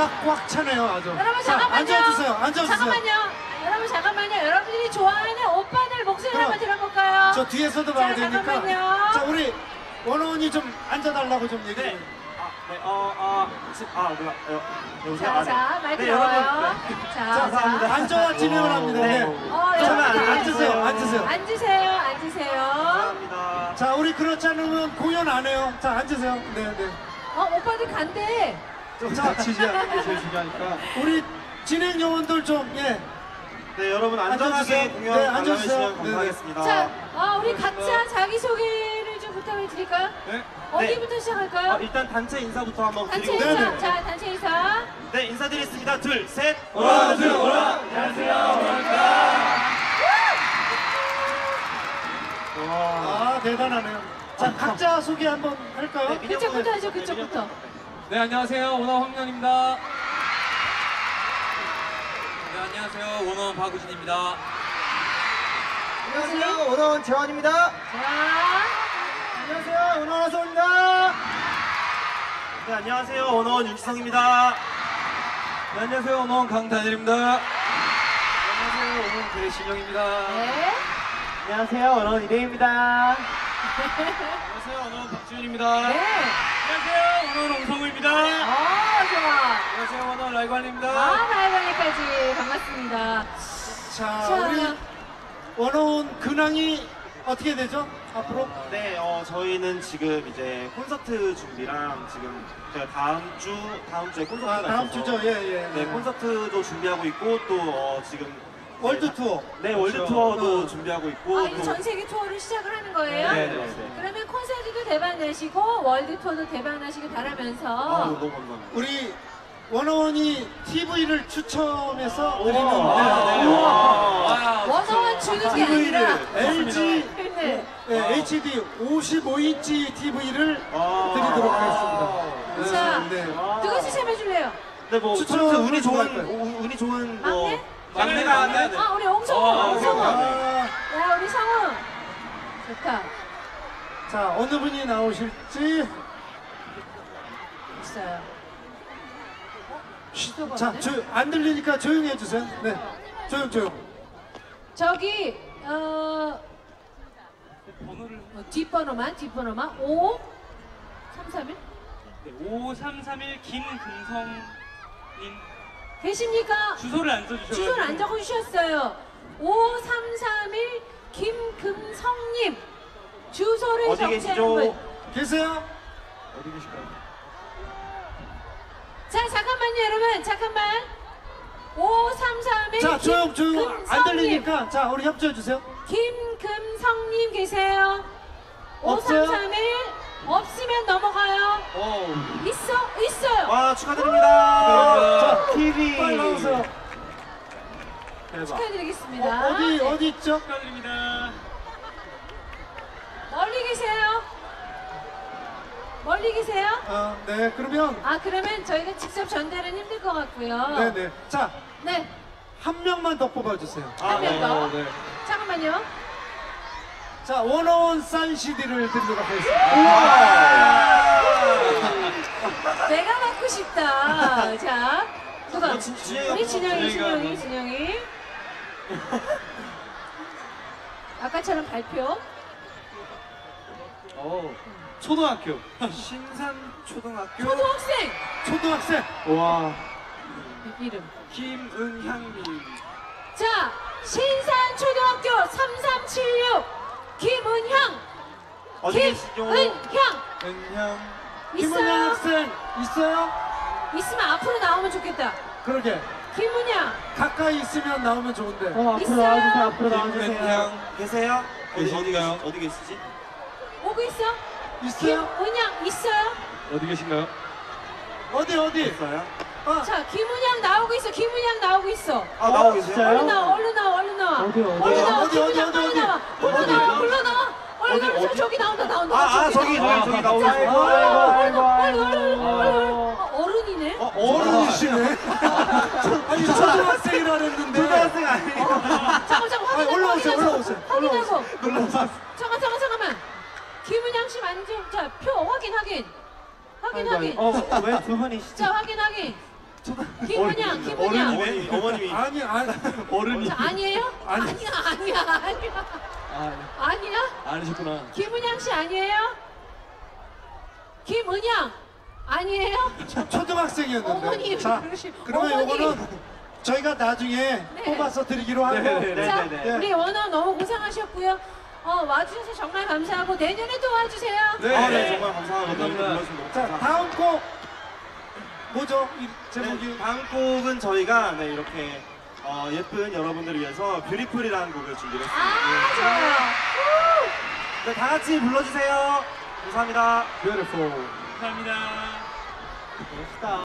차가 꽉 차네요 아주. 여러분 자, 잠깐만요. 앉아주세요. 앉아주세요. 잠깐만요. 여러분 잠깐만요. 여러분들이 좋아하는 오빠들 목소리 그럼, 한번 들어볼까요? 저 뒤에서도 봐야 자, 되니까. 잠깐만요. 자 우리 원호원이 좀 앉아달라고 좀 얘기해. 네. 아, 네, 어, 어, 지- 아, 뭐야, 어, 여보세요? 자, 아, 네. 자, 마이크 네. 여러분. 자, 자, 자. 앉아야 진행을 합니다. 네. 네. 어, 자, 여러분들 앉으세요. 앉으세요. 앉으세요. 앉으세요. 감사합니다. 자 우리 그렇지 않으면 공연 안 해요. 자 앉으세요. 네 네. 어, 오빠들 간대. 좀 다치지 않는 게 제일 중요하니까. 우리 진행 요원들 좀 예. 네, 여러분 안전하게 앉아주세요. 공연 네, 앉아주세요. 주시면 네, 네. 감사하겠습니다. 자, 어, 우리 각자 자기소개를 좀 부탁을 드릴까요? 네. 어디부터 네. 시작할까요? 어, 일단 단체 인사부터 한번 단체 드리고 인사. 자, 단체 인사. 네, 인사드리겠습니다. 둘, 셋. 오라 둘 오라. 와. 아 대단하네요. 자 각자 소개 한번 할까요? 네, 그쪽부터 군. 하죠, 네, 그쪽부터. 네 안녕하세요 원어 황년입니다. 네 안녕하세요 원어 박우진입니다. 안녕하세요, 원어원 재환입니다. 자, 안녕하세요, 원어원 하성입니다. 네, 안녕하세요, 원어원 윤지성입니다. 네 안녕하세요 원어 강단일입니다. 안녕하세요 원어 배신영입니다. 네. 안녕하세요, 원어원 이대입니다. 안녕하세요 원어 박지훈입니다. 네. 안녕하세요 원어 홍성우입니다. 어, 좋아. 안녕하세요 원어 라이관입니다. 아, 다이방에까지 반갑습니다. 자, 자. 우리 원호원 근황이 어떻게 되죠? 앞으로? 네, 어, 저희는 지금 이제 콘서트 준비랑 지금 제가 다음 주, 다음 주에 콘서트가 아 다음 있어서 주죠. 예 예. 네, 콘서트도 준비하고 있고 또 어, 지금 월드 투어. 네, 월드 그렇죠. 투어도 어. 준비하고 있고 아, 또 이제 전 세계 투어를 시작을 하는 거예요? 네, 네, 대박 내시고 월드 투어도 대박 나시길 아, 바라면서 너무 감사합니다. 우리 워너원이 TV를 추첨해서 드리는 우와. 네. 네. 와, 워너원 주는 게 아니라 LG 네. 네, HD 55인치 TV를 아. 드리도록 하겠습니다. 자. 네. 누구 추첨해 줄래요? 네, 뭐 추천 추천 운이 좀 좋은 할까요? 우- 운이 좋은 뭐 막내? 막내가 안 돼. 아, 우리 옹성우, 어, 옹성우. 아, 야, 우리 성우. 좋다. 자 어느 분이 나오실지 있어요. 어? 자, 조, 안 들리니까 조용히 해주세요. 네, 조용 조용. 저기 어, 번호를 어, 뒷번호만 뒷번호만 5 3 3 1 네, 5331 김금성님 계십니까? 주소를 안 써주셔가지고 주소를 안 적어주셨어요. 5331 김금성님 주소를 어디 계시죠? 분. 계세요? 어디 계실까요? 자 잠깐만요 여러분 잠깐만. 5331 자, 조용 조용. 안. 들리니까 자, 우리 협조해 주세요. 김금성님 계세요? 없어요? 5331 없으면 넘어가요. 오. 있어 있어요. 와, 축하드립니다. 자, TV. 빨리 나오세요. 대박. 축하드리겠습니다. 어, 어디 네. 어디 있죠? 축하드립니다. 멀리 계세요? 계세요? 어, 네, 그러면 아 그러면 저희가 직접 전달은 힘들 것 같고요. 네, 네. 자, 네, 한 명만 더 뽑아주세요. 한명 더. 네. 잠깐만요. 자, 원어원 싼 CD를 드리도록 하겠습니다. 내가 받고 싶다. 자, 누가? 어, 진- 진영이가 우리 진영이, 진영이, 진영이. 아까처럼 발표. 오. 초등학교. 신산 초등학교. 초등학생 초등학생. 와. 이름. 김은향님. 자, 신산 초등학교 3376 김은향. 어디 계시죠? 김은향 은향. 김은영 있어요? 학생 있어요? 있으면 앞으로 나오면 좋겠다. 그러게. 김은향 가까이 있으면 나오면 좋은데. 어, 앞으로 나와주세요, 앞으로 김은향. 계세요? 어디, 어디, 계신가요? 계시, 어디 계시지? 오고 있어? 있어요? 김은향 있어요? 어디 계신가요? 어디 어디? 있어요? 아, 자, 김은향 나오고 있어. 김은향 나오고 있어. 아, 나오고 계세요? 얼른 나와, 얼른 나와, 얼른 나와. 어디, 어디, 얼른 나와, 어디, 어디, 김은향 어디, 빨리 어디? 나와. 얼른 어디, 나와, 어디? 얼른 나와. 얼른 어디, 나와. 어디? 저기 나온다, 나온다. 아, 아, 저기 저기. 저기, 자, 나오고 얼른 있어요. 나와, 얼른 나와, 얼른 나와, 얼른 나와, 얼른 나와. 어, 어른이네. 어, 어른이시네. 아니 초등학생이라 그랬는데. 초등학생 아니에요? 잠깐, 잠깐, 아니, 확인하고, 올라오세요, 올라오세요. 확인하고. 놀라서. 잠깐. 자, 표 확인, 확인. 확인, 확인. 어, 왜두 분이시죠? 자, 확인, 확인. 김은영, 김은영. 어머님이 어머님이 아니 아니 어른이. 저 아니에요? 아니. 아니야, 아니야, 아니야. 아, 아니야? 아니셨구나. 김은영 씨 아니에요? 김은영 아니에요? 초등학생이었는데. 어머니 자, 그러시- 그러면 어머니. 이거는 저희가 나중에 네. 뽑아서 드리기로 하고. 네, 네, 네. 자. 우리 원어 너무 고생하셨고요. 어, 와주셔서 정말 감사하고 내년에 또 와주세요. 네. 아, 네, 정말 감사합니다. 너무 자, 감사합니다. 다음 곡 뭐죠? 이 제목이 네, 다음 곡은 저희가 네, 이렇게 어, 예쁜 여러분들을 위해서 뷰티풀이라는 곡을 준비했습니다. 아, 좋아요. 네, 다 같이 불러주세요. 감사합니다. Beautiful. 감사합니다. 멋있다.